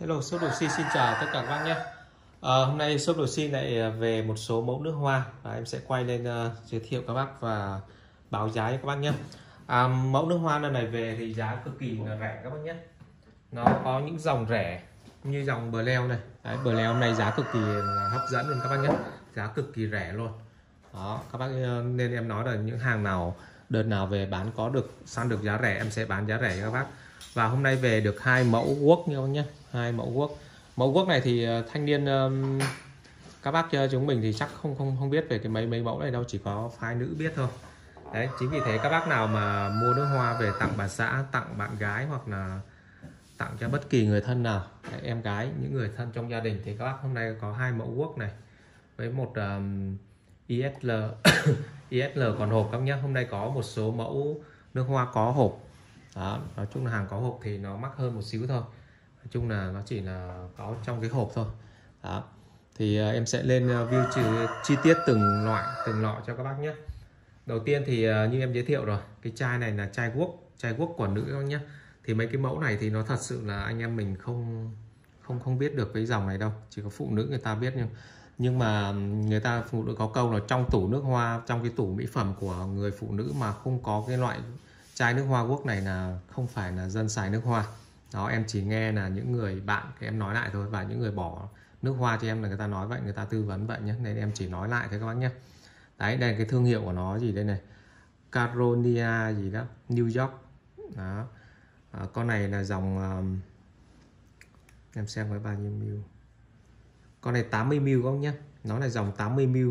Hello, shop đồ si xin chào tất cả các bác nhé. À, hôm nay shop đồ si lại ờ, về một số mẫu nước hoa và em sẽ quay lên uh, giới thiệu các bác và báo giá cho các bác nhé. À, mẫu nước hoa lần này về thì giá cực kỳ là rẻ các bác nhé. Nó có những dòng rẻ như dòng bờ leo này. Đấy, bờ leo này giá cực kỳ hấp dẫn luôn các bác nhé. Giá cực kỳ rẻ luôn. Đó, các bác nên em nói là những hàng nào đợt nào về bán có được săn được giá rẻ em sẽ bán giá rẻ cho các bác và hôm nay về được hai mẫu quốc nhau nhé hai mẫu quốc mẫu quốc này thì ờ, thanh niên các bác chúng mình thì chắc không không không biết về cái mấy mấy mẫu này đâu chỉ có phái nữ biết thôi. Đấy chính vì thế các bác nào mà mua nước hoa về tặng bà xã tặng bạn gái hoặc là tặng cho bất kỳ người thân nào đấy, em gái những người thân trong gia đình thì các bác hôm nay có hai mẫu quốc này với một um, ISL ISL còn hộp các nhé. Hôm nay có một số mẫu nước hoa có hộp đó nói chung là hàng có hộp thì nó mắc hơn một xíu thôi. Nói chung là nó chỉ là có trong cái hộp thôi. Đó thì uh, em sẽ lên uh, view chi, chi tiết từng loại từng lọ cho các bác nhé. Đầu tiên thì uh, như em giới thiệu rồi cái chai này là chai quốc chai quốc của nữ các nhé. Thì mấy cái mẫu này thì nó thật sự là anh em mình không không không biết được cái dòng này đâu. Chỉ có phụ nữ người ta biết nhưng nhưng mà người ta phụ nữ có câu là trong tủ nước hoa trong cái tủ mỹ phẩm của người phụ nữ mà không có cái loại chai nước hoa quốc này là không phải là dân xài nước hoa. Đó em chỉ nghe là những người bạn em nói lại thôi và những người bỏ nước hoa cho em là người ta nói vậy người ta tư vấn vậy nhé. Nên em chỉ nói lại thôi các bác nhé. Đấy đây là cái thương hiệu của nó gì đây này? Caronia gì đó New York. Đó. À, con này là dòng um, em xem với bao nhiêu mil, con này 80 mil các bác nhé. Nó là dòng 80 mil.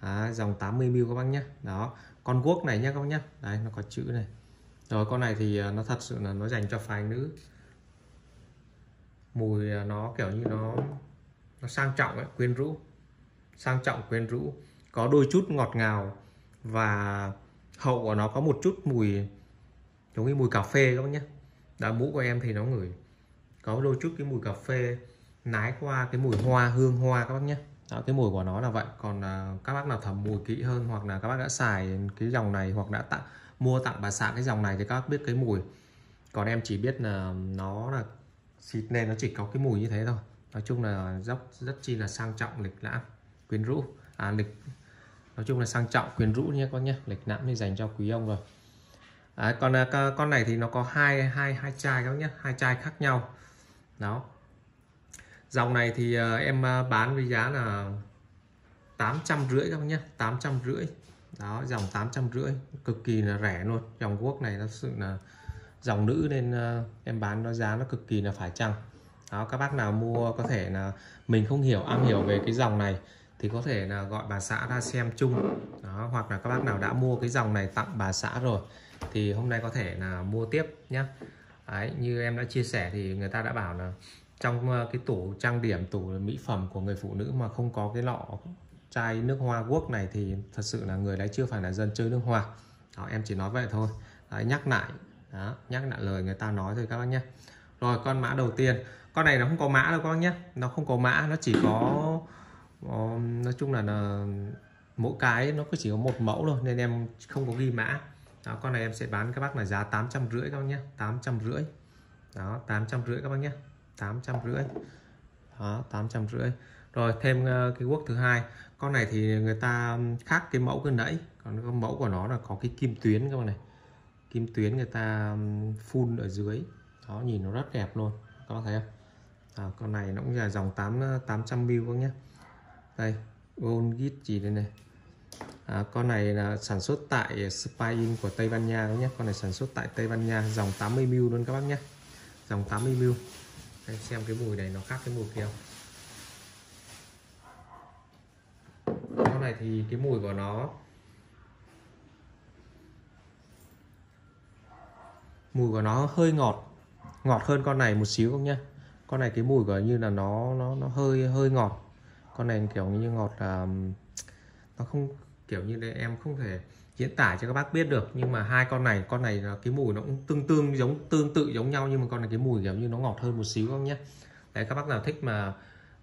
À, dòng 80 mil các bác nhé. Đó con guốc này nhé các bác nhé. Đây nó có chữ này rồi con này thì à, nó thật sự là nó dành cho phái nữ. Mùi à, nó kiểu như nó nó sang trọng ấy, quyến rũ. Sang trọng quyến rũ. Có đôi chút ngọt ngào và hậu của nó có một chút mùi giống như mùi cà phê các bác nhé. Đã mũ của em thì nó ngửi. Có đôi chút cái mùi cà phê nái qua cái mùi hoa hương hoa các bác nhé. Đó, cái mùi của nó là vậy. Còn à, các bác nào thẩm mùi kỹ hơn hoặc là các bác đã xài cái dòng này hoặc đã tặng mua tặng bà xã cái dòng này thì các bác biết cái mùi. Còn em chỉ biết là nó là xịt nên nó chỉ có cái mùi như thế thôi. Nói chung là rất rất chi là sang trọng lịch lãm quyến rũ. À lịch nói chung là sang trọng quyến rũ nhé con nhé. Lịch lãm thì dành cho quý ông rồi. À, còn à, con này thì nó có hai hai hai chai các nhé hai chai khác nhau. Đó. Dòng này thì à, em à, bán với giá là tám trăm rưỡi các nhé tám trăm rưỡi đó dòng tám trăm rưỡi cực kỳ là rẻ luôn. Dòng quốc này nó sự là dòng nữ nên uh, em bán nó giá nó cực kỳ là phải chăng. Đó các bác nào mua có thể là mình không hiểu am hiểu về cái dòng này thì có thể là gọi bà xã ra xem chung. Đó hoặc là các bác nào đã mua cái dòng này tặng bà xã rồi thì hôm nay có thể là mua tiếp nhé Đấy, như em đã chia sẻ thì người ta đã bảo là trong ờ, cái tủ trang điểm tủ mỹ phẩm của người phụ nữ mà không có cái lọ chai nước hoa quốc này thì thật sự là người đấy chưa phải là dân chơi nước hoa. Đó, em chỉ nói vậy thôi. Đấy, nhắc lại đó, nhắc lại lời người ta nói thôi các bác nhé. Rồi con mã đầu tiên. Con này nó không có mã đâu các bác nhé. Nó không có mã nó chỉ có ờ, nói chung là, là mỗi cái nó chỉ có một mẫu thôi nên em không có ghi mã. Đó, con này em sẽ bán các bác là giá tám trăm rưỡi các bác nhé. tám trăm rưỡi. Đó tám trăm rưỡi các bác nhé. tám trăm rưỡi. Đó tám trăm rưỡi. Rồi thêm ờ, cái quốc thứ hai con này thì người ta khác cái mẫu cái nãy còn cái mẫu của nó là có cái kim tuyến các bạn này. Kim tuyến người ta phun ở dưới. Đó nhìn nó rất đẹp luôn. Các bạn thấy không? À, con này nó cũng là dòng 8 800 mil các nhé. Đây gold git gì đây này. À, con này là sản xuất tại Spain của Tây Ban Nha nhé. Con này sản xuất tại Tây Ban Nha dòng 80 mil luôn các bác nhé. Dòng 80 mil. Đây, xem cái mùi này nó khác cái mùi kia không này thì cái mùi của nó. Mùi của nó hơi ngọt ngọt hơn con này một xíu không nhá. Con này cái mùi của như là nó nó nó hơi hơi ngọt. Con này kiểu như ngọt là, nó không, kiểu như là em không thể diễn tả cho các bác biết được. Nhưng mà hai con này con này là cái mùi nó cũng tương tương giống, tương tự giống nhau, nhưng mà con này cái mùi kiểu như nó ngọt hơn một xíu không nhé đấy, các bác nào thích mà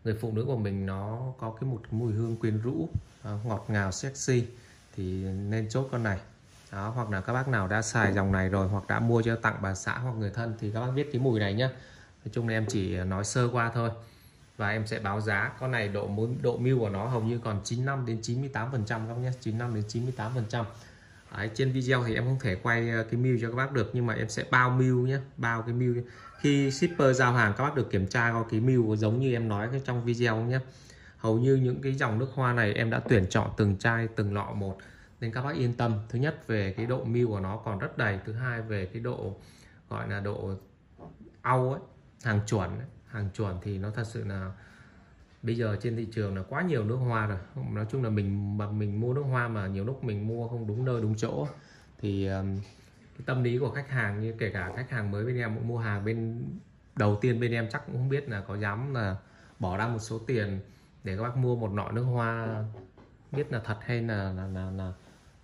người phụ nữ của mình nó có cái một mùi hương quyến rũ à, ngọt ngào, sexy. Thì nên chốt con này. Đó, hoặc là các bác nào đã xài dòng này rồi hoặc đã mua cho tặng bà xã hoặc người thân thì các bác biết cái mùi này nhá. Nói chung là em chỉ nói sơ qua thôi. Và em sẽ báo giá. Con này độ muốn độ mưu của nó hầu như còn 95 đến 98 phần trăm các nhé 95 đến 98 phần trăm trên video thì em không thể quay ờ, cái mưu cho các bác được, nhưng mà em sẽ bao mưu nhé bao cái mưu khi shipper giao hàng, các bác được kiểm tra có cái mưu giống như em nói trong video nhé hầu như những cái dòng nước hoa này em đã tuyển chọn từng chai, từng lọ một. Nên các bác yên tâm, thứ nhất về cái độ mưu của nó còn rất đầy, thứ hai về cái độ, gọi là độ au ấy, hàng chuẩn ấy. hàng chuẩn thì nó thật sự là bây giờ trên thị trường là quá nhiều nước hoa rồi. Nói chung là mình mà mình mua nước hoa mà nhiều lúc mình mua không đúng nơi đúng chỗ thì cái tâm lý của khách hàng như kể cả khách hàng mới bên em mua hàng bên đầu tiên bên em chắc cũng không biết là có dám là bỏ ra một số tiền để các bác mua một nọ nước hoa biết là thật hay là là là, là,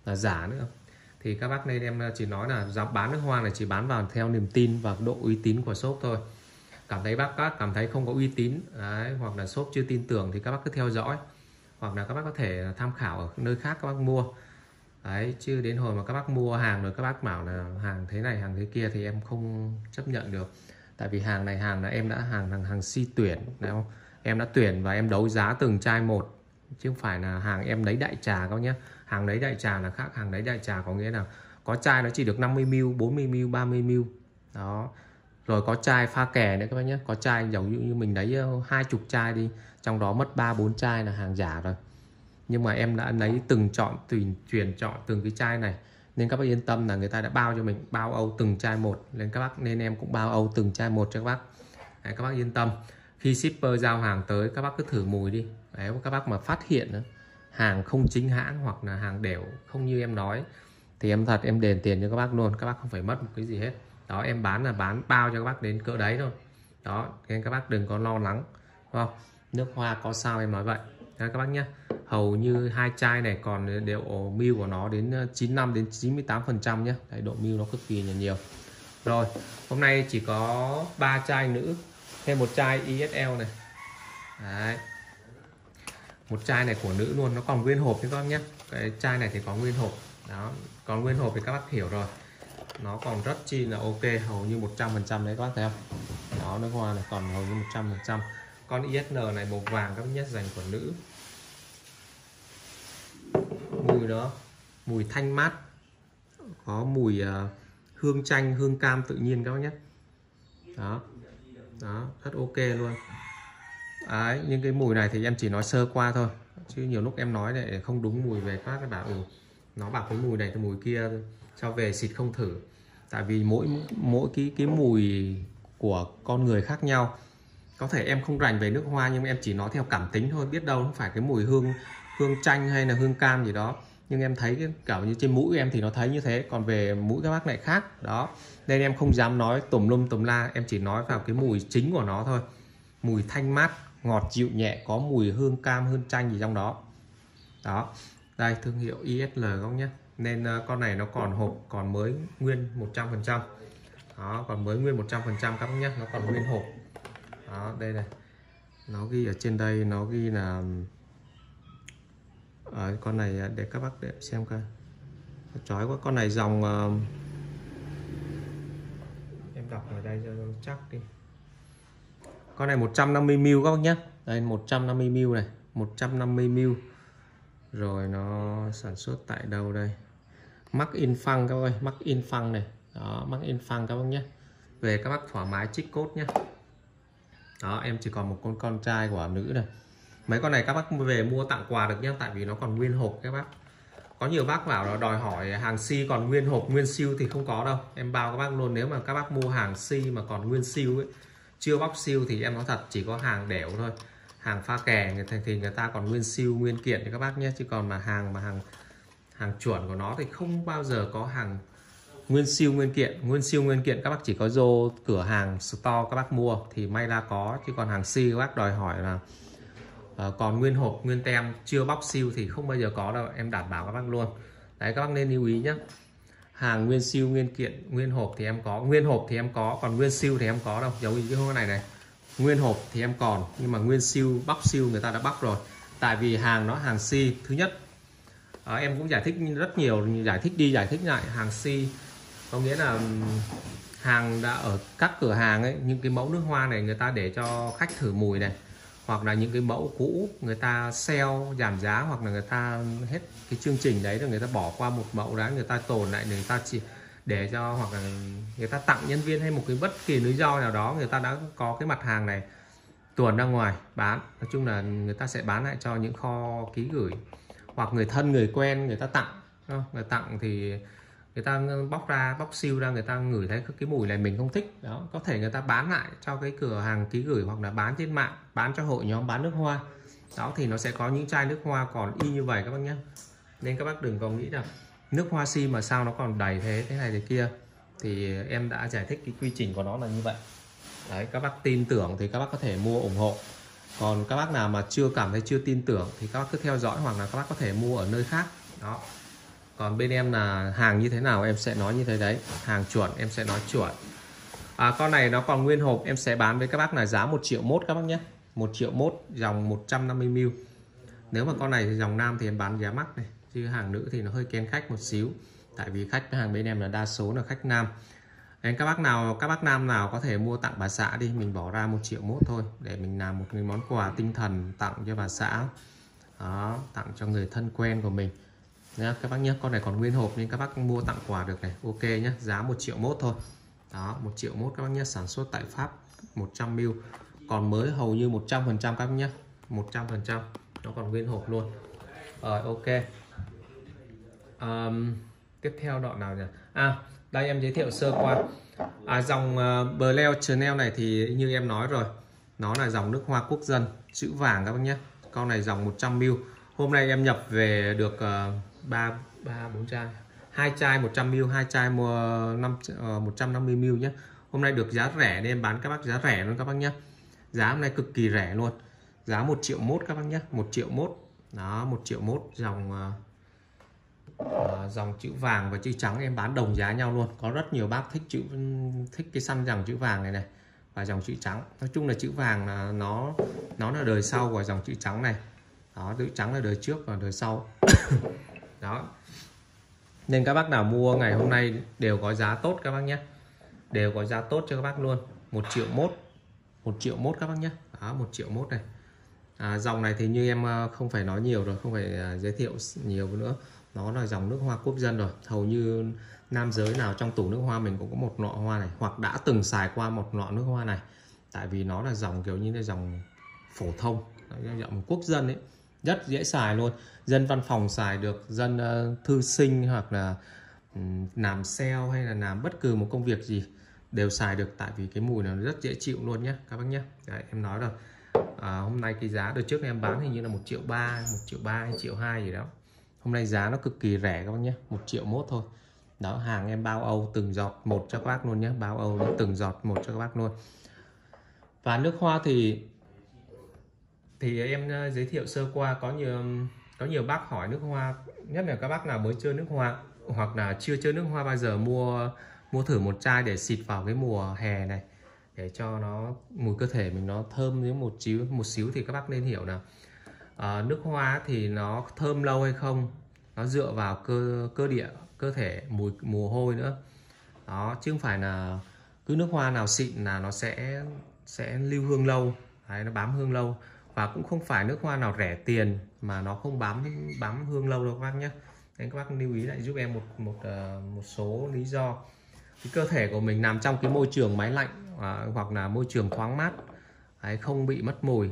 là giả nữa. Thì các bác nên em chỉ nói là giá bán nước hoa này chỉ bán vào theo niềm tin và độ uy tín của shop thôi cảm thấy bác các cảm thấy không có uy tín đấy, hoặc là shop chưa tin tưởng thì các bác cứ theo dõi. Hoặc là các bác có thể tham khảo ở nơi khác các bác mua. Đấy chứ đến hồi mà các bác mua hàng rồi các bác bảo là hàng thế này hàng thế kia thì em không chấp nhận được. Tại vì hàng này hàng là em đã hàng hàng hàng si tuyển đúng không? Em đã tuyển và em đấu giá từng chai một. Chứ không phải là hàng em lấy đại trà các nhé. Hàng lấy đại trà là khác hàng lấy đại trà có nghĩa là có chai nó chỉ được 50 ml 40 ml 30 ml. Đó rồi có chai pha kè nữa các bác nhé. Có chai giống như mình lấy ờ, hai chục chai đi. Trong đó mất ba bốn chai là hàng giả rồi. Nhưng mà em đã lấy từng chọn tùy chuyển chọn từng cái chai này. Nên các bác yên tâm là người ta đã bao cho mình bao âu từng chai một. Nên các bác nên em cũng bao âu từng chai một cho các bác. Đấy, các bác yên tâm. Khi shipper giao hàng tới các bác cứ thử mùi đi. Đấy, các bác mà phát hiện hàng không chính hãng hoặc là hàng đều không như em nói thì em thật em đền tiền cho các bác luôn. Các bác không phải mất một cái gì hết đó em bán là bán bao cho các bác đến cỡ đấy thôi. Đó nên các bác đừng có lo lắng đúng không? Nước hoa có sao em nói vậy. Đó, các bác nhé. Hầu như hai chai này còn đều mil của nó đến ờ, 95 đến 98 phần trăm nhé. Đấy, độ mil nó cực kỳ là nhiều. Rồi hôm nay chỉ có ba chai nữ thêm một chai ISL này. Đấy. Một chai này của nữ luôn nó còn nguyên hộp chứ các bác nhé. Cái chai này thì có nguyên hộp. Đó còn nguyên hộp thì các bác hiểu rồi nó còn rất chi là ok hầu như 100 phần trăm đấy các bác thấy không? Đó nước hoa này còn hầu như 100 phần trăm. Con ISN này màu vàng các nhất dành của nữ. Mùi đó mùi thanh mát. Có mùi uh, hương chanh hương cam tự nhiên các bác nhé. Đó đó rất ok luôn. Đấy, những cái mùi này thì em chỉ nói sơ qua thôi. Chứ nhiều lúc em nói để không đúng mùi về các cái bảo ừ nó bảo cái mùi này cái mùi kia cho về xịt không thử. Tại vì mỗi mỗi cái cái mùi của con người khác nhau. Có thể em không rành về nước hoa, nhưng em chỉ nói theo cảm tính thôi, biết đâu không phải cái mùi hương hương chanh hay là hương cam gì đó. Nhưng em thấy cái kiểu như trên mũi em thì nó thấy như thế, còn về mũi các bác lại khác, đó. Nên em không dám nói tùm lum tùm la, em chỉ nói vào cái mùi chính của nó thôi. Mùi thanh mát, ngọt dịu nhẹ, có mùi hương cam, hương chanh gì trong đó. Đó. Đây, thương hiệu ISL không nhé nên ờ, con này nó còn hộp còn mới nguyên 100 phần trăm. Đó còn mới nguyên 100 phần trăm các bác nhé nó còn nguyên hộp. Đó đây này. Nó ghi ở trên đây nó ghi là ở con này ờ, để các bác để xem coi. Chói quá con này dòng uh, em đọc ở đây cho chắc đi. Con này 150ml các bác nhé đây 150ml này 150ml rồi nó sản xuất tại đâu đây? Mắc in phăng các ơi mắc in phăng này. Đó mắc in phăng các bác nhé. Về các bác thoải mái trích cốt nhé. Đó, em chỉ còn một con con trai của nữ này. Mấy con này các bác về mua tặng quà được nhé, tại vì nó còn nguyên hộp các bác. Có nhiều bác bảo là đòi hỏi hàng si còn nguyên hộp, nguyên siêu thì không có đâu. Em bao các bác luôn, nếu mà các bác mua hàng si mà còn nguyên siêu ấy, chưa bóc siêu thì em nói thật, chỉ có hàng đẻo thôi. Hàng pha kè thì người ta còn nguyên siêu, nguyên kiện thì các bác nhé, chứ còn mà hàng mà hàng hàng chuẩn của nó thì không bao giờ có hàng nguyên siêu nguyên kiện. Nguyên siêu nguyên kiện các bác chỉ có vô cửa hàng store các bác mua thì may ra có chứ còn hàng si các bác đòi hỏi là uh, còn nguyên hộp nguyên tem chưa bóc siêu thì không bao giờ có đâu em đảm bảo các bác luôn. Đấy các bác nên lưu ý nhé hàng nguyên siêu nguyên kiện nguyên hộp thì em có nguyên hộp thì em có còn nguyên siêu thì em có đâu. Giống như cái hôm này này nguyên hộp thì em còn nhưng mà nguyên siêu bóc siêu người ta đã bóc rồi. Tại vì hàng nó hàng si thứ nhất à, em cũng giải thích rất nhiều giải thích đi giải thích lại. Hàng si có nghĩa là hàng đã ở các cửa hàng ấy những cái mẫu nước hoa này người ta để cho khách thử mùi này hoặc là những cái mẫu cũ người ta sale giảm giá hoặc là người ta hết cái chương trình đấy rồi người ta bỏ qua một mẫu đó người ta tồn lại người ta chỉ để cho hoặc là người ta tặng nhân viên hay một cái bất kỳ lý do nào đó người ta đã có cái mặt hàng này tuần ra ngoài bán. Nói chung là người ta sẽ bán lại cho những kho ký gửi hoặc người thân, người quen, người ta tặng. Ờ, người tặng thì người ta bóc ra, bóc siêu ra, người ta ngửi thấy cái mùi này mình không thích. Đó, có thể người ta bán lại cho cái cửa hàng ký gửi hoặc là bán trên mạng, bán cho hội nhóm, bán nước hoa. Đó, thì nó sẽ có những chai nước hoa còn y như vậy các bác nhé. Nên các bác đừng có nghĩ rằng nước hoa si mà sao nó còn đầy thế thế này thế kia. Thì em đã giải thích cái quy trình của nó là như vậy. Đấy, các bác tin tưởng thì các bác có thể mua ủng hộ còn các bác nào mà chưa cảm thấy chưa tin tưởng thì các bác cứ theo dõi hoặc là các bác có thể mua ở nơi khác. Đó. Còn bên em là hàng như thế nào em sẽ nói như thế đấy. Hàng chuẩn em sẽ nói chuẩn. À, con này nó còn nguyên hộp em sẽ bán với các bác là giá một triệu mốt các bác nhé. Một triệu mốt dòng 150 ml. Nếu mà con này thì dòng nam thì em bán giá mắc này. Chứ hàng nữ thì nó hơi kén khách một xíu. Tại vì khách hàng bên em là đa số là khách nam nên các bác nào các bác nam nào có thể mua tặng bà xã đi mình bỏ ra một triệu mốt thôi để mình làm một cái món quà tinh thần tặng cho bà xã đó, tặng cho người thân quen của mình. Nhá các bác nhé con này còn nguyên hộp nên các bác mua tặng quà được này ok nhé giá một triệu mốt thôi. Đó một triệu mốt các bác nhé sản xuất tại Pháp 100 mil. còn mới hầu như 100 phần trăm các bác nhé 100 phần trăm nó còn nguyên hộp luôn. Rồi ok. Um, tiếp theo đoạn nào nhỉ? À đây em giới thiệu sơ qua. À, dòng uh, Bleu Chanel này thì như em nói rồi nó là dòng nước hoa quốc dân chữ vàng các bác nhé. Con này dòng 100 ml hôm nay em nhập về được uh, 3 3 4 chai. Hai chai 100 ml hai chai mua 5 uh, 150 ml nhé. Hôm nay được giá rẻ nên em bán các bác giá rẻ luôn các bác nhé. Giá hôm nay cực kỳ rẻ luôn. Giá 1 triệu mốt các bác nhé. 1 triệu mốt. Đó 1 triệu mốt dòng uh, uh, dòng chữ vàng và chữ trắng em bán đồng giá nhau luôn. Có rất nhiều bác thích chữ thích cái săn dòng chữ vàng này này và dòng chữ trắng. Nói chung là chữ vàng là nó nó là đời sau của dòng chữ trắng này. Đó chữ trắng là đời trước và đời sau. Đó. Nên các bác nào mua ngày hôm nay đều có giá tốt các bác nhé. Đều có giá tốt cho các bác luôn. Một triệu mốt một triệu mốt các bác nhé. Đó một triệu mốt này. À, dòng này thì như em ờ, không phải nói nhiều rồi không phải ờ, giới thiệu nhiều nữa nó là dòng nước hoa quốc dân rồi. Hầu như nam giới nào trong tủ nước hoa mình cũng có một nọ hoa này hoặc đã từng xài qua một nọ nước hoa này. Tại vì nó là dòng kiểu như là dòng phổ thông dòng quốc dân ấy. Rất dễ xài luôn. Dân văn phòng xài được dân uh, thư sinh hoặc là um, làm sale hay là làm bất cứ một công việc gì đều xài được. Tại vì cái mùi nó rất dễ chịu luôn nhé các bác nhé Đấy, em nói rồi. À, hôm nay cái giá đợt trước em bán hình như là một triệu ba một triệu ba hay triệu hai gì đó hôm nay giá nó cực kỳ rẻ các bác nhé, một triệu mốt thôi. Đó, hàng em bao âu từng giọt một cho các bác luôn nhé, bao âu từng giọt một cho các bác luôn. Và nước hoa thì thì em ờ, giới thiệu sơ qua, có nhiều có nhiều bác hỏi nước hoa, nhất là các bác nào mới chơi nước hoa hoặc là chưa chơi nước hoa bao giờ, mua mua thử một chai để xịt vào cái mùa hè này, để cho nó, mùi cơ thể mình nó thơm những một xíu một xíu thì các bác nên hiểu là à, nước hoa thì nó thơm lâu hay không? Nó dựa vào cơ cơ địa cơ thể mùi mồ hôi nữa. Đó chứ không phải là cứ nước hoa nào xịn là nó sẽ sẽ lưu hương lâu. Đấy, nó bám hương lâu. Và cũng không phải nước hoa nào rẻ tiền mà nó không bám bám hương lâu đâu các bác nhé. Nên các bác lưu ý lại giúp em một một ờ, một số lý do. Cái cơ thể của mình nằm trong cái môi trường máy lạnh à, hoặc là môi trường thoáng mát đấy, không bị mất mùi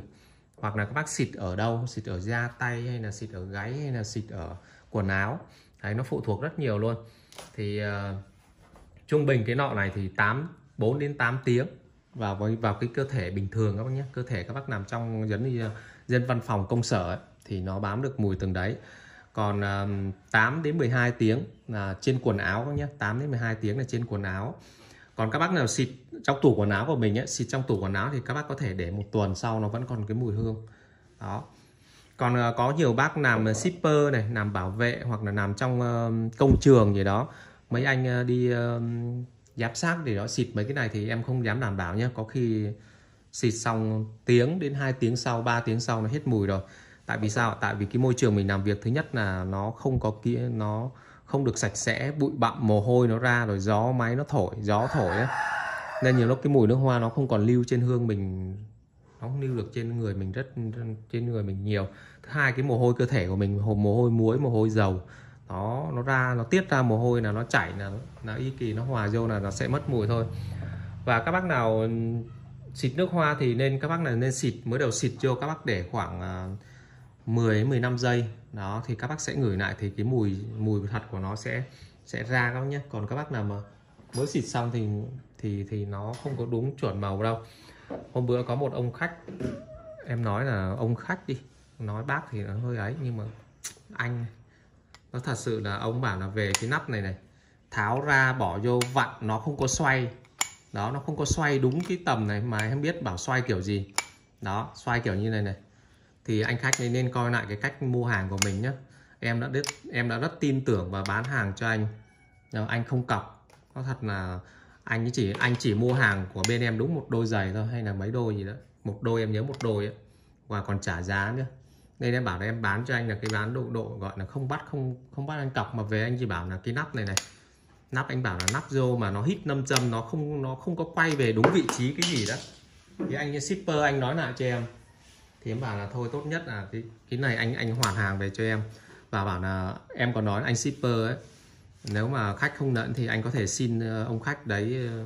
hoặc là các bác xịt ở đâu xịt ở da tay hay là xịt ở gáy hay là xịt ở quần áo. Đấy nó phụ thuộc rất nhiều luôn. Thì uh, trung bình cái nọ này thì 8 4 đến 8 tiếng vào với vào cái cơ thể bình thường các bác nhé. Cơ thể các bác nằm trong giống như ờ, dân văn phòng công sở ấy, thì nó bám được mùi từng đấy. Còn uh, 8 đến 12 tiếng là trên quần áo các nhé. 8 đến 12 tiếng là trên quần áo còn các bác nào xịt trong tủ quần áo của mình ấy, xịt trong tủ quần áo thì các bác có thể để một tuần sau nó vẫn còn cái mùi hương. Đó. Còn ờ, có nhiều bác làm ờ, shipper này làm bảo vệ hoặc là làm trong ờ, công trường gì đó. Mấy anh đi giám sát để đó xịt mấy cái này thì em không dám đảm bảo nhé có khi xịt xong tiếng đến 2 tiếng sau 3 tiếng sau nó hết mùi rồi. Tại vì sao tại vì cái môi trường mình làm việc thứ nhất là nó không có kia nó không được sạch sẽ, bụi bặm, mồ hôi nó ra rồi gió máy nó thổi, gió thổi ấy. nên nhiều lúc cái mùi nước hoa nó không còn lưu trên hương mình, nó không lưu được trên người mình rất, trên người mình nhiều thứ hai, cái mồ hôi cơ thể của mình mồ hôi muối, mồ hôi dầu, nó nó ra, nó tiết ra mồ hôi là nó chảy, là là y kỳ, nó hòa vô là nó sẽ mất mùi thôi và các bác nào, xịt nước hoa thì nên, các bác là nên xịt, mới đầu xịt vô các bác để khoảng à, 10 đến 15 giây. Đó, thì các bác sẽ ngửi lại thì cái mùi mùi thật của nó sẽ sẽ ra các bác nhé. Còn các bác nào mà mới xịt xong thì thì thì nó không có đúng chuẩn màu đâu. Hôm bữa có một ông khách, em nói là ông khách đi, nói bác thì nó hơi ấy, nhưng mà anh, nó thật sự là ông bảo là về cái nắp này này, tháo ra bỏ vô vặn, nó không có xoay. Đó, nó không có xoay đúng cái tầm này mà em biết bảo xoay kiểu gì. Đó, xoay kiểu như này này thì anh khách nên nên coi lại cái cách mua hàng của mình nhé em đã rất em đã rất tin tưởng và bán hàng cho anh. Ờ, anh không cọc. Có thật là anh chỉ anh chỉ mua hàng của bên em đúng một đôi giày thôi, hay là mấy đôi gì đó. Một đôi, em nhớ một đôi ấy. Và còn trả giá nữa. Nên em bảo là em bán cho anh là cái bán độ độ gọi là không bắt, không không bắt anh cọc, mà về anh chỉ bảo là cái nắp này này. Nắp anh bảo là nắp rô mà nó hít năm châm, nó không nó không có quay về đúng vị trí cái gì đó. Thì anh shipper anh nói lại cho em thì em bảo là thôi tốt nhất là cái cái này anh anh hoàn hàng về cho em. Và bảo là em còn nói anh shipper ấy, nếu mà khách không nhận thì anh có thể xin ờ, ông khách đấy ờ,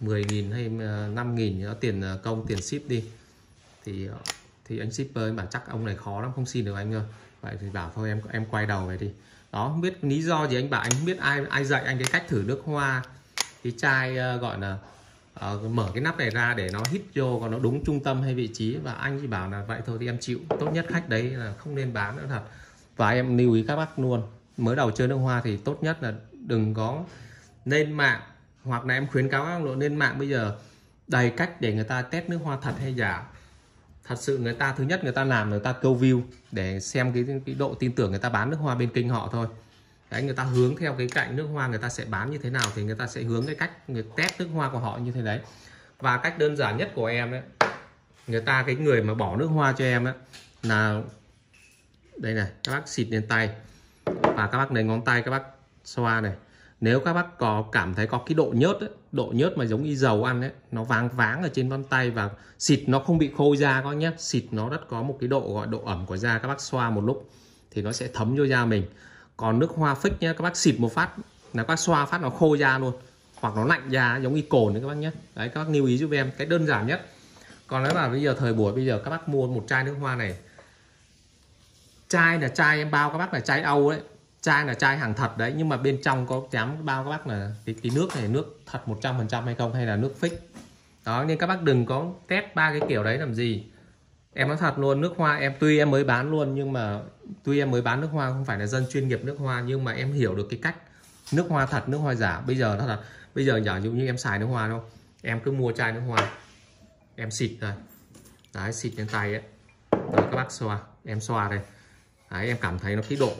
10.000 hay ờ, 5.000 tiền công, tiền ship đi. Thì thì anh shipper em bảo chắc ông này khó lắm, không xin được anh ơi. Vậy thì bảo thôi em em quay đầu về đi. Đó, không biết lý do gì anh bảo, anh không biết ai ai dạy anh cái cách thử nước hoa. Cái chai gọi là uh, mở cái nắp này ra để nó hít vô còn nó đúng trung tâm hay vị trí. Và anh chỉ bảo là vậy thôi thì em chịu. Tốt nhất khách đấy là không nên bán nữa thật. Và em lưu ý các bác luôn mới đầu chơi nước hoa thì tốt nhất là đừng có lên mạng. Hoặc là em khuyến cáo các bạn lên mạng bây giờ đầy cách để người ta test nước hoa thật hay giả. Thật sự người ta thứ nhất người ta làm người ta câu view để xem cái, cái độ tin tưởng người ta bán nước hoa bên kênh họ thôi đấy người ta hướng theo cái cạnh nước hoa người ta sẽ bán như thế nào thì người ta sẽ hướng cái cách người test nước hoa của họ như thế đấy. Và cách đơn giản nhất của em đấy người ta cái người mà bỏ nước hoa cho em ấy là đây này các bác xịt lên tay. Và các bác lấy ngón tay các bác xoa này. Nếu các bác có cảm thấy có cái độ nhớt ấy, độ nhớt mà giống như dầu ăn ấy nó váng váng ở trên ngón tay và xịt nó không bị khô da các nhé xịt nó rất có một cái độ gọi độ ẩm của da các bác xoa một lúc thì nó sẽ thấm vô da mình còn nước hoa phích nhé các bác xịt một phát là các bác xoa phát nó khô da luôn. Hoặc nó lạnh da giống như cồn đấy các bác nhé đấy các bác lưu ý giúp em cái đơn giản nhất. Còn nếu mà bây giờ thời buổi bây giờ các bác mua một chai nước hoa này. Chai là chai em bao các bác là chai âu đấy. Chai là chai hàng thật đấy nhưng mà bên trong có dám bao các bác là cái, cái nước này nước thật 100% hay không hay là nước fix đó nên các bác đừng có test ba cái kiểu đấy làm gì em nói thật luôn nước hoa em tuy em mới bán luôn nhưng mà tuy em mới bán nước hoa không phải là dân chuyên nghiệp nước hoa nhưng mà em hiểu được cái cách nước hoa thật nước hoa giả. Bây giờ nó là bây giờ giả dụ như em xài nước hoa đâu em cứ mua chai nước hoa em xịt rồi đấy xịt trên tay ấy. Đấy, các bác xoa em xoa đây. Đấy em cảm thấy nó cái độ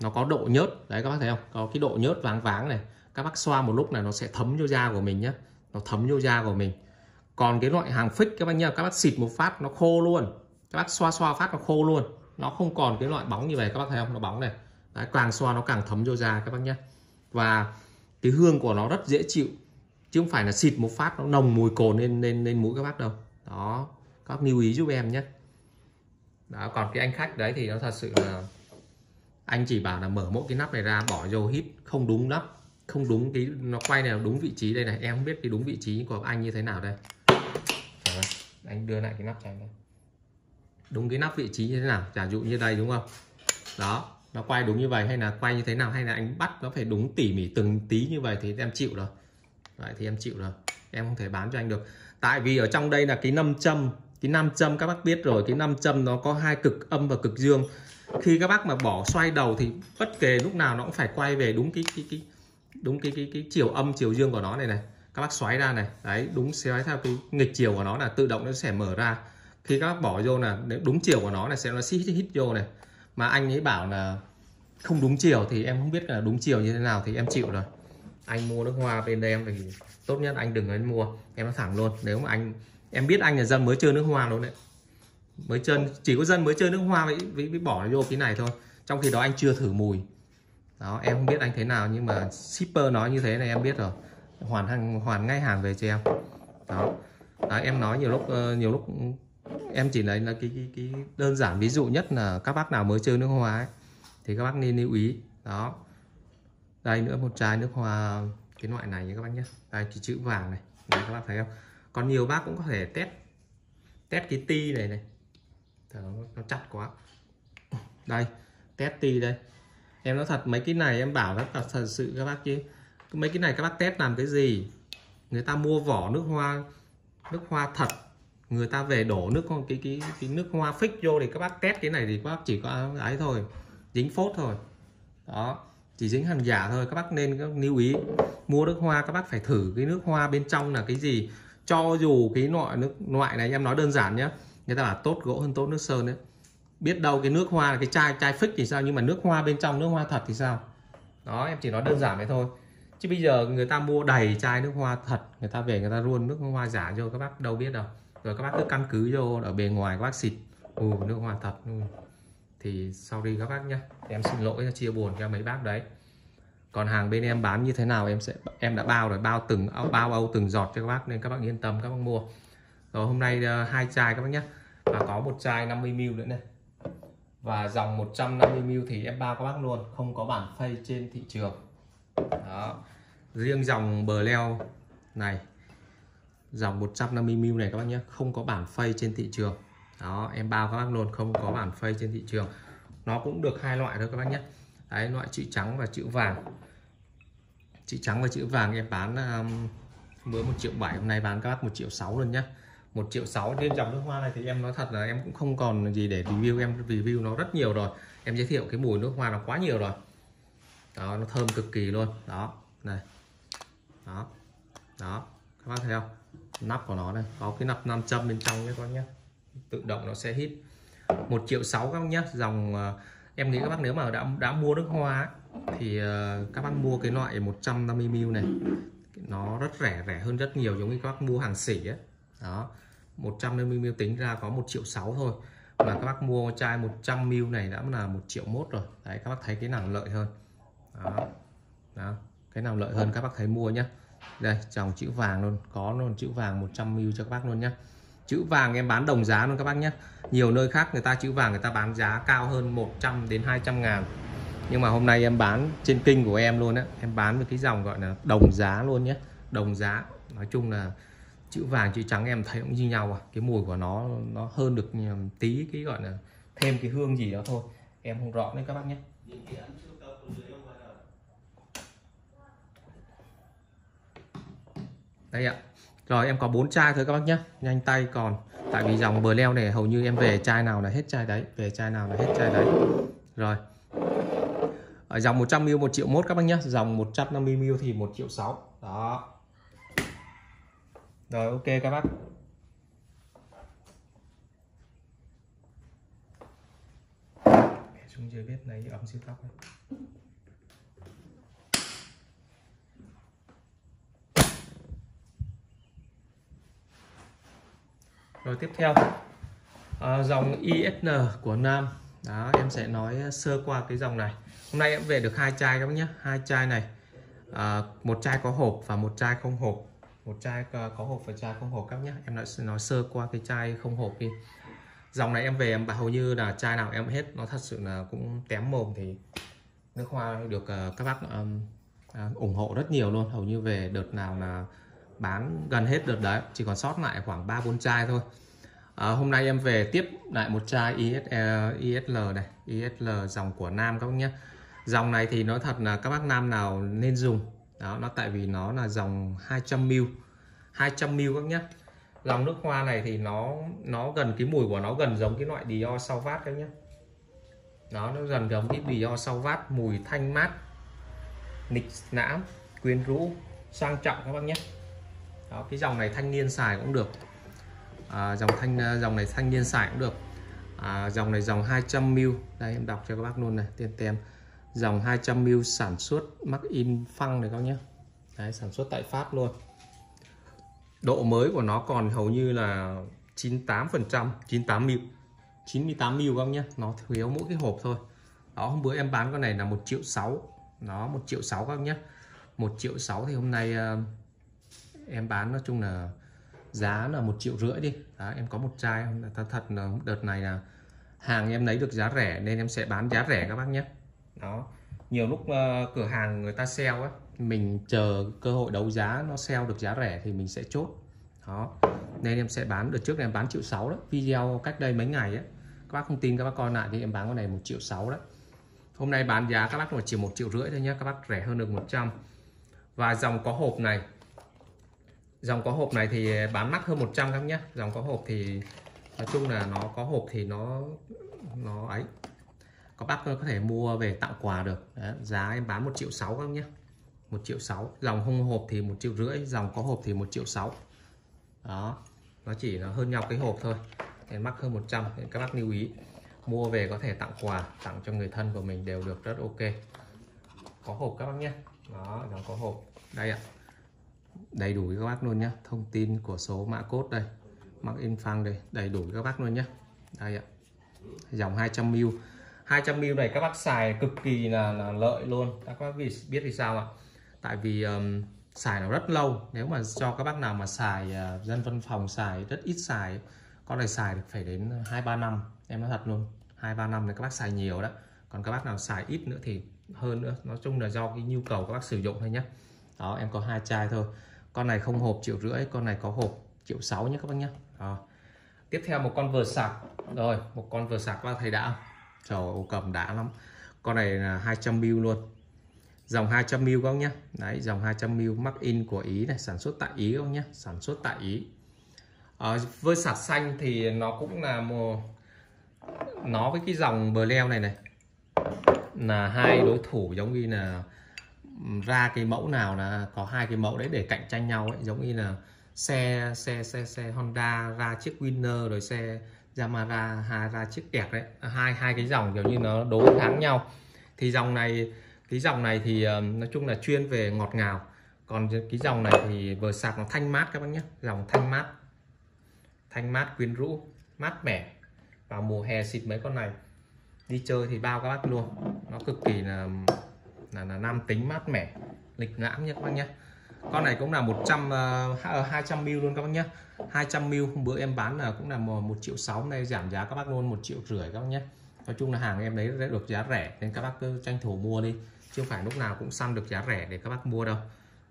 nó có độ nhớt. Đấy các bác thấy không? Có cái độ nhớt váng váng này. Các bác xoa một lúc này nó sẽ thấm vô da của mình nhé nó thấm vô da của mình còn cái loại hàng fix các bác nhá các bác xịt một phát nó khô luôn. Các bác xoa xoa phát nó khô luôn. Nó không còn cái loại bóng như vậy các bác thấy không? Nó bóng này. Đấy, càng xoa nó càng thấm vô da các bác nhé và cái hương của nó rất dễ chịu chứ không phải là xịt một phát nó nồng mùi cồn lên lên lên mũi các bác đâu. Đó các bác lưu ý giúp em nhé đó còn cái anh khách đấy thì nó thật sự là anh chỉ bảo là mở mỗi cái nắp này ra bỏ vô hít không đúng nắp không đúng cái nó quay này đúng vị trí đây này. Em không biết cái đúng vị trí của anh như thế nào đây anh đưa lại cái nắp cho anh đây. Đúng cái nắp vị trí như thế nào? Giả dụ như đây, đúng không? Đó, nó quay đúng như vậy hay là quay như thế nào? Hay là anh bắt nó phải đúng tỉ mỉ từng tí như vậy thì em chịu rồi. Vậy thì em chịu rồi. Em không thể bán cho anh được. Tại vì ở trong đây là cái năm châm, cái nam châm các bác biết rồi. Cái nam châm nó có hai cực âm và cực dương. Khi các bác mà bỏ xoay đầu thì bất kể lúc nào nó cũng phải quay về đúng cái cái cái, đúng cái cái cái chiều âm, chiều dương của nó này này các bác xoáy ra này. Đấy đúng xoáy theo cái nghịch chiều của nó là tự động nó sẽ mở ra. Khi các bác bỏ vô là đúng chiều của nó là sẽ nó hít hít vô này. Mà anh ấy bảo là không đúng chiều thì em không biết là đúng chiều như thế nào thì em chịu rồi. Anh mua nước hoa bên đây em thì tốt nhất anh đừng nên mua. Em nói thẳng luôn nếu mà anh em biết anh là dân mới chơi nước hoa luôn đấy. Mới chơi chỉ có dân mới chơi nước hoa với, với, với bỏ vô cái này thôi. Trong khi đó anh chưa thử mùi. Đó em không biết anh thế nào nhưng mà shipper nói như thế này em biết rồi hoàn hàng hoàn ngay hàng về cho em. Đó. À, em nói nhiều lúc ờ, nhiều lúc em chỉ lấy là cái, cái cái đơn giản ví dụ nhất là các bác nào mới chơi nước hoa ấy, thì các bác nên lưu ý. Đó. Đây nữa một chai nước hoa cái loại này nha các bác nhé. Đây cái chữ vàng này. Đây, các bác thấy không? Còn nhiều bác cũng có thể test test cái ti này này. Nó, nó chặt quá. Đây test ti đây. Em nói thật mấy cái này em bảo rất là thật sự các bác chứ mấy cái này các bác test làm cái gì? Người ta mua vỏ nước hoa nước hoa thật. Người ta về đổ nước cái cái cái nước hoa phích vô thì các bác test cái này thì các bác chỉ có ấy thôi. Dính phốt thôi. Đó. Chỉ dính hàng giả thôi. Các bác nên các lưu ý. Mua nước hoa, các bác phải thử cái nước hoa bên trong là cái gì? Cho dù cái loại nước loại này, em nói đơn giản nhé người ta bảo tốt gỗ hơn tốt nước sơn đấy. Biết đâu cái nước hoa là cái chai chai phích thì sao? Nhưng mà nước hoa bên trong, nước hoa thật thì sao? Đó, em chỉ nói đơn giản vậy thôi chứ bây giờ người ta mua đầy chai nước hoa thật người ta về người ta luôn nước hoa giả vô các bác đâu biết đâu. Rồi các bác cứ căn cứ vô ở bề ngoài các bác xịt. Ừ, nước hoa thật ừ. thì sau đi các bác nhé em xin lỗi chia buồn cho mấy bác đấy. Còn hàng bên em bán như thế nào em sẽ em đã bao rồi bao từng bao âu từng giọt cho các bác nên các bác yên tâm các bác mua. Rồi hôm nay ờ, hai chai các bác nhé. Và có một chai 50ml nữa này. Và dòng 150ml thì em bao các bác luôn không có bản phay trên thị trường đó. Riêng dòng bờ leo này dòng 150mm này các bác nhé không có bản phay trên thị trường. Đó em bao các bác luôn không có bản phay trên thị trường. Nó cũng được hai loại thôi các bác nhé. Đấy loại chữ trắng và chữ vàng. Chữ trắng và chữ vàng em bán um, mới một triệu bảy hôm nay bán các bác một triệu sáu luôn nhé. Một triệu sáu trên dòng nước hoa này thì em nói thật là em cũng không còn gì để review em review nó rất nhiều rồi. Em giới thiệu cái mùi nước hoa nó quá nhiều rồi đó nó thơm cực kỳ luôn. Đó này. Đó đó. Các bác thấy không? Nắp của nó đây có cái nắp nam châm bên trong nhé các bác nhé. Tự động nó sẽ hít. Một triệu sáu các bác nhé. Dòng ờ, em nghĩ các bác nếu mà đã đã mua nước hoa ấy, thì ờ, các bác mua cái loại 150ml này. Nó rất rẻ rẻ hơn rất nhiều giống như các bác mua hàng xỉ ấy. Đó 150ml tính ra có một triệu sáu thôi. Mà các bác mua chai 100ml này đã là một triệu mốt rồi. Đấy các bác thấy cái nào lợi hơn đó. đó. Cái nào lợi hơn các bác thấy mua nhé đây dòng chữ vàng luôn. Có luôn chữ vàng 100ml cho các bác luôn nhé chữ vàng em bán đồng giá luôn các bác nhé nhiều nơi khác người ta chữ vàng người ta bán giá cao hơn 100 đến 200 ngàn. Nhưng mà hôm nay em bán trên kinh của em luôn á. Em bán với cái dòng gọi là đồng giá luôn nhé đồng giá. Nói chung là chữ vàng, chữ trắng em thấy cũng như nhau à. Cái mùi của nó nó hơn được tí cái gọi là thêm cái hương gì đó thôi. Em không rõ đấy các bác nhé đây ạ. Rồi, em có bốn chai thôi các bác nhé nhanh tay còn. Tại vì dòng bờ leo này hầu như em về chai nào là hết chai đấy. Về chai nào là hết chai đấy. Rồi. Ở dòng 100ml 1 triệu mốt các bác nhé dòng 150ml thì 1 triệu 6 đó. Rồi, ok các bác. Xuống dưới bếp này ấm siêu tóc này. Rồi tiếp theo. À, dòng ISN của Nam. Đó em sẽ nói à, sơ qua cái dòng này. Hôm nay em về được hai chai các bác nhé hai chai này. À, một chai có hộp và một chai không hộp. Một chai có hộp và chai không hộp các nhé em đã nói sơ qua cái chai không hộp đi. Dòng này em về em bảo hầu như là chai nào em hết. Nó thật sự là cũng tém mồm thì nước hoa được à, các bác um, uh, ủng hộ rất nhiều luôn. Hầu như về đợt nào là bán gần hết đợt đấy chỉ còn sót lại khoảng ba bốn chai thôi. À, hôm nay em về tiếp lại một chai ISL, ISL này ISL dòng của Nam các bác nhé. Dòng này thì nói thật là các bác Nam nào nên dùng. Đó nó tại vì nó là dòng 200ml 200ml các nhé. Dòng nước hoa này thì nó nó gần cái mùi của nó gần giống cái loại Dior sau vát các nhé. Nó nó gần giống cái Dior sau vát mùi thanh mát nịch nãm quyến rũ sang trọng các bác nhé đó, cái dòng này thanh niên xài cũng được. À, dòng thanh à, dòng này thanh niên xài cũng được. À, dòng này dòng 200ml đây em đọc cho các bác luôn này tiền tem. Dòng 200ml sản xuất mắc in phăng này các nhé. Đấy, sản xuất tại Pháp luôn. Độ mới của nó còn hầu như là 98 phần trăm 98 mil. 98 mil các nhé. Nó thiếu mỗi cái hộp thôi. Đó hôm bữa em bán con này là một triệu sáu. Nó một triệu sáu các bác nhé. Một triệu sáu thì hôm nay uh, em bán nói chung là giá là một triệu rưỡi đi. Đó, em có một chai thật thật là đợt này là hàng em lấy được giá rẻ nên em sẽ bán giá rẻ các bác nhé. Đó nhiều lúc uh, cửa hàng người ta sale á mình chờ cơ hội đấu giá nó sale được giá rẻ thì mình sẽ chốt. Đó nên em sẽ bán được trước em bán triệu sáu đó video cách đây mấy ngày á. Các bác không tin các bác coi lại thì em bán con này một triệu sáu đó. Hôm nay bán giá các bác là chỉ một triệu rưỡi thôi nhé các bác rẻ hơn được 100 và dòng có hộp này dòng có hộp này thì bán mắc hơn 100 các nhé dòng có hộp thì nói chung là nó có hộp thì nó nó ấy. Có bác có thể mua về tặng quà được. Đấy, giá em bán một triệu sáu các nhé một triệu sáu. Dòng không hộp thì một triệu rưỡi dòng có hộp thì một triệu sáu. Đó nó chỉ là hơn nhau cái hộp thôi. Em mắc hơn 100 nên các bác lưu ý. Mua về có thể tặng quà tặng cho người thân của mình đều được rất ok. Có hộp các bác nhé đó dòng có hộp. Đây ạ đầy đủ các bác luôn nhé thông tin của số mã cốt đây mắc in phang đây đầy đủ các bác luôn nhé đây ạ. Dòng 200ml 200ml này các bác xài cực kỳ là, là lợi luôn. Các bác vì biết vì sao ạ? Tại vì um, xài nó rất lâu. Nếu mà cho các bác nào mà xài uh, dân văn phòng xài rất ít xài con này xài được phải đến hai ba năm. Em nói thật luôn hai ba năm thì các bác xài nhiều đó. Còn các bác nào xài ít nữa thì hơn nữa. Nói chung là do cái nhu cầu các bác sử dụng thôi nhé đó em có hai chai thôi. Con này không hộp triệu rưỡi con này có hộp triệu sáu nhé các bác nhé. Đó. tiếp theo một con vừa sạc. Rồi một con vừa sạc bác thấy đã. Trời ơi, cầm đã lắm. Con này là 200 ml luôn. Dòng 200 ml các bác nhé. Đấy dòng 200 ml mắc in của Ý này sản xuất tại Ý các bác nhé. Sản xuất tại Ý. Ờ, à, với sạc xanh thì nó cũng là một nó với cái dòng bờ leo này này là hai đối thủ giống như là ra cái mẫu nào là có hai cái mẫu đấy để cạnh tranh nhau ấy. Giống như là xe xe xe xe Honda ra chiếc Winner rồi xe Yamaha ha, ra chiếc đẹp đấy. Hai hai cái dòng kiểu như nó đối kháng nhau. Thì dòng này cái dòng này thì ờ, nói chung là chuyên về ngọt ngào. Còn cái dòng này thì vừa sạc nó thanh mát các bác nhé. Dòng thanh mát thanh mát quyến rũ mát mẻ. Vào mùa hè xịt mấy con này. Đi chơi thì bao các bác luôn. Nó cực kỳ là là, là nam tính mát mẻ lịch lãm nhé các bác nhé. Con này cũng là 100 uh, 200 mil luôn các bác nhé. 200 mil hôm bữa em bán là cũng là một triệu sáu nay giảm giá các bác luôn một triệu rưỡi các bác nhé. Nói chung là hàng em đấy đã được giá rẻ nên các bác cứ tranh thủ mua đi. Chứ không phải lúc nào cũng săn được giá rẻ để các bác mua đâu.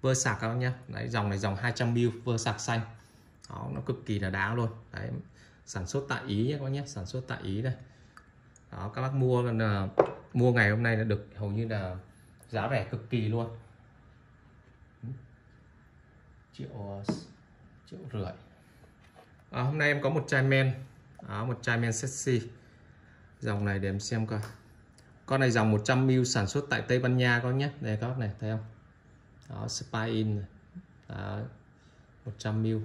Vơ sạc các bác nhé. Đấy dòng này dòng 200 mil vơ sạc xanh. Đó, nó cực kỳ là đá luôn. Đấy sản xuất tại ý nhé các bác nhé sản xuất tại ý đây. Đó các bác mua là mua ngày hôm nay là được hầu như là giá rẻ cực kỳ luôn. Triệu triệu rưỡi. À, hôm nay em có một chai men. Đó, một chai men sexy. Dòng này để em xem coi. Con này dòng 100ml sản xuất tại Tây Ban Nha có nhé. Đây các này thấy không? Đó, spy in đó, 100ml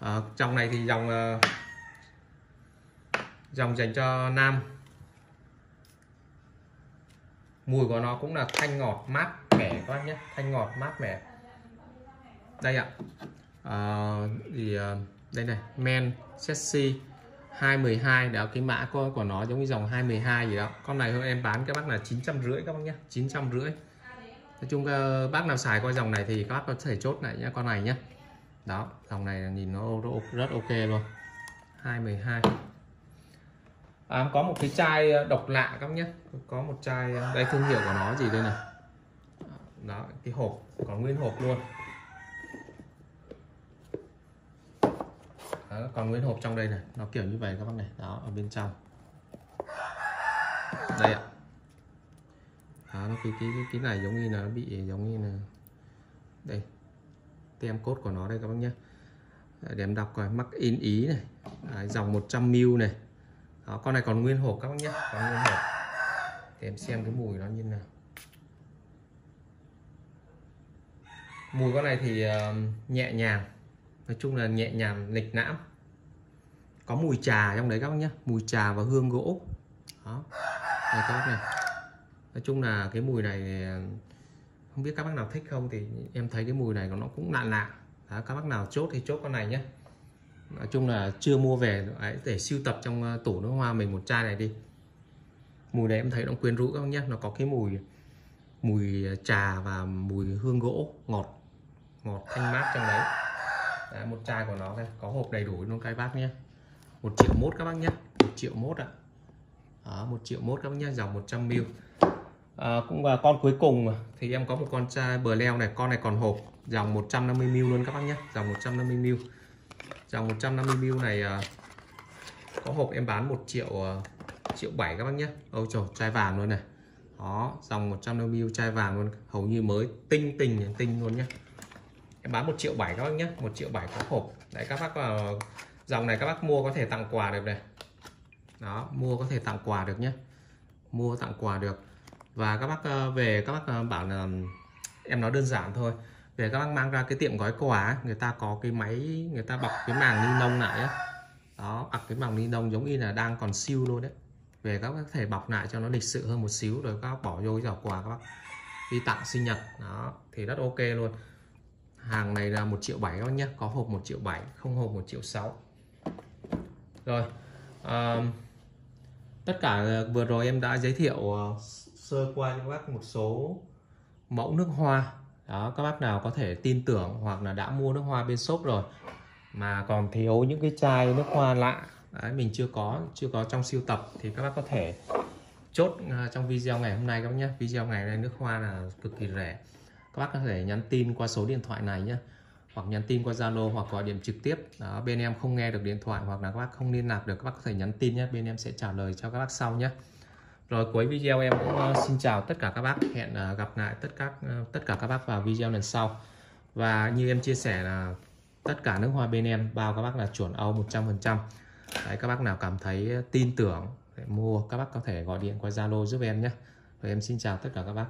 à, trong này thì dòng ờ, dòng dành cho nam mùi của nó cũng là thanh ngọt mát mẻ các bác nhé. Thanh ngọt mát mẻ. Đây ạ. À, thì à, đây này men sexy 212 đó cái mã của, của nó giống như dòng 212 gì đó. Con này em bán các bác là 950 các bác nhé. 950 nói chung ờ, bác nào xài qua dòng này thì các bác có thể chốt lại nhé con này nhé. Đó dòng này nhìn nó rất ok luôn. 212 à, có một cái chai ờ, độc lạ các nhé. Có một chai ờ, đây thương hiệu của nó gì đây này? Đó cái hộp có nguyên hộp luôn. Đó, còn nguyên hộp trong đây này. Nó kiểu như vậy các bác này. Đó ở bên trong. Đây ạ. Đó, nó cái cái cái này giống như là nó bị giống như là đây. Tem cốt của nó đây các bác nhé. Để em đọc coi. Mắc in ý này. Đấy, dòng 100ml này đó, con này còn nguyên hộp các bác nhé còn nguyên hộp. Để em xem cái mùi nó như nào. Mùi con này thì uh, nhẹ nhàng. Nói chung là nhẹ nhàng lịch lãm. Có mùi trà trong đấy các bác nhé mùi trà và hương gỗ. Đó. Đây các bác này. Nói chung là cái mùi này không biết các bác nào thích không thì em thấy cái mùi này nó cũng lạ lạ. Đó, các bác nào chốt thì chốt con này nhé nói chung là chưa mua về đấy, để siêu tập trong ờ, tủ nước hoa mình một chai này đi. Mùi này em thấy nó quyến rũ các bác nhé nó có cái mùi mùi ờ, trà và mùi hương gỗ ngọt ngọt thanh mát trong đấy. Đấy, một chai của nó đây. Có hộp đầy đủ luôn các bác nhé một triệu mốt các bác nhé một triệu mốt ạ. À. một triệu mốt các bác nhé dòng 100 ml. À, cũng là con cuối cùng mà. Thì em có một con chai bờ leo này. Con này còn hộp. Dòng 150 ml luôn các bác nhé dòng 150 ml dòng 150 ml này à, có hộp em bán 1 triệu à, triệu 7 các bác nhé. Ôi trời, chai vàng luôn này. Đó, dòng 150 ml chai vàng luôn, hầu như mới tinh tinh tinh luôn nhé. Em bán một triệu bảy các bác nhé, một triệu bảy có hộp. Đấy, các bác vào dòng này các bác mua có thể tặng quà được này. Đó, mua có thể tặng quà được nhé. Mua tặng quà được. Và các bác à, về các bác bảo là em nói đơn giản thôi về các bác mang ra cái tiệm gói quà người ta có cái máy người ta bọc cái màng ni lông lại á. Đó bọc cái màng ni lông giống như là đang còn siêu luôn đấy. Về các bác có thể bọc lại cho nó lịch sự hơn một xíu rồi các bác bỏ vô cái giỏ quà các bác. Đi tặng sinh nhật đó thì rất ok luôn. Hàng này là một triệu bảy các bác nhé có hộp một triệu bảy không hộp một triệu sáu. Rồi uh, tất cả vừa rồi em đã giới thiệu uh, sơ qua cho các bác một số mẫu nước hoa đó các bác nào có thể tin tưởng hoặc là đã mua nước hoa bên shop rồi mà còn thiếu những cái chai nước hoa lạ. Đấy, mình chưa có chưa có trong siêu tập thì các bác có thể chốt ờ, trong video ngày hôm nay các bác nhé. Video ngày hôm nay nước hoa là cực kỳ rẻ. Các bác có thể nhắn tin qua số điện thoại này nhé. Hoặc nhắn tin qua Zalo hoặc gọi điện trực tiếp. Đó, bên em không nghe được điện thoại hoặc là các bác không liên lạc được các bác có thể nhắn tin nhé. Bên em sẽ trả lời cho các bác sau nhé rồi cuối video em cũng ờ, xin chào tất cả các bác. Hẹn ờ, gặp lại tất các ờ, tất cả các bác vào video lần sau. Và như em chia sẻ là tất cả nước hoa bên em bao các bác là chuẩn Âu 100% Đấy, các bác nào cảm thấy tin tưởng để mua các bác có thể gọi điện qua Zalo giúp em nhé. Rồi em xin chào tất cả các bác.